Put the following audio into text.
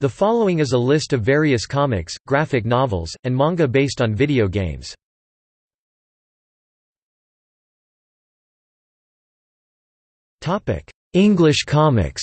The following is a list of various comics, graphic novels, and manga based on video games. English comics